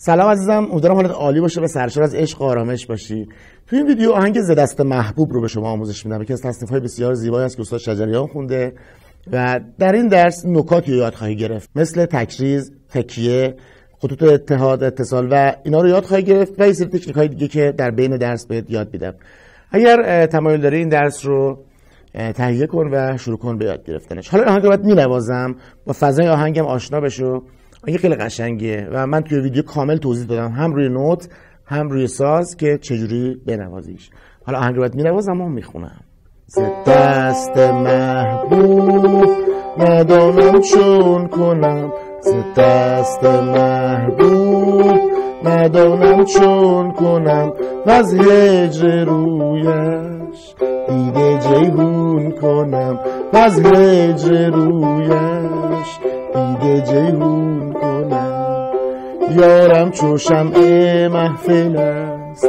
سلام عزیزم امیدوارم حالت عالی باشه و سرشار از عشق آرامش باشی. تو این ویدیو آهنگ ز دست محبوب رو به شما آموزش میدم. یکی از تصنیف های بسیار زیبایی است که استاد شجریان خونده و در این درس نکاتی رو یاد خواهی گرفت. مثل تکریز تکیه خطوط اتحاد اتصال و اینا رو یاد خواهی گرفت و این سری تکنیک های دیگه که در بین درس بهت یاد میدم. اگر تمایل داری این درس رو تهیه کن و شروع کن به یاد گرفتنش. حالا آهنگ رو باید مینوازم. با فضای آهنگم آشنا بشو. آهنگ خیلی قشنگه و من توی ویدیو کامل توضیح دادم. هم روی نوت هم روی ساز که چجوری بنوازیش. حالا آهنگ رو باید مینوازم و می‌خونم. ز دست محبوب ندانم چون کنم. ز دست محبوب ندانم چون کنم. و از هجر رویش دیده جیهون کنم. و از هجر رویش دیده جیهون کنم. یارم چو شمع محفل است.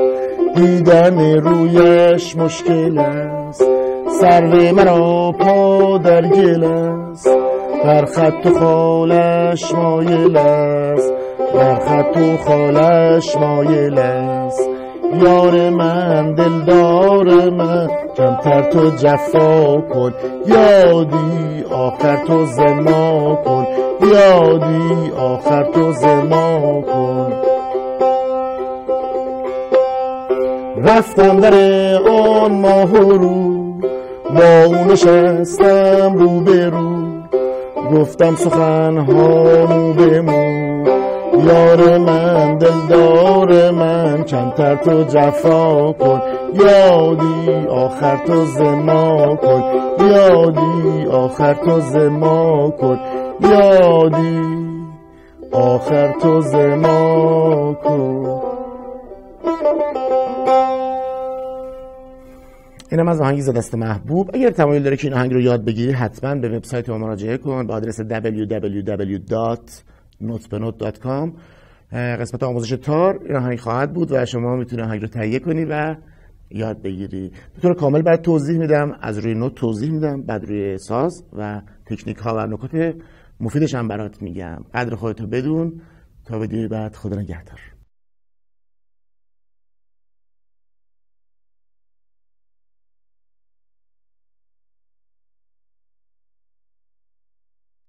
دیدن رویش مشکل است. سرو مرا پا در گل است. بر خط و خالش مایل است. بر خط و خالش مایل است. یار من دلدار من کمتر تو جفا کن. یادی آخر تو زما کن. یادی آخر تو زما کن. رفتم در آن ماه رو با او نشستم رو به رو. گفتم سخن هامو بمون. یار من دلدار کمتر تو جفا کن. یادی آخر تو زما کن. یادی آخر تو زما کن. یادی آخر تو زما کن. اینم از آهنگی ز محبوب. اگر تمایل داره که این آهنگ رو یاد بگیری حتما به وبسایت ما مراجعه کن. با آدرس www.notbenot.com قسمت آموزش تار این آهنگ خواهد بود و شما می‌تونی آهنگ رو تهیه کنی و یاد بگیری به طور کامل بعد توضیح میدم از روی نوت توضیح میدم بعد روی ساز و تکنیک ها و نکات مفیدش هم برات میگم. قدر خودتو بدون تا ویدیوی بعد خدا نگهدار.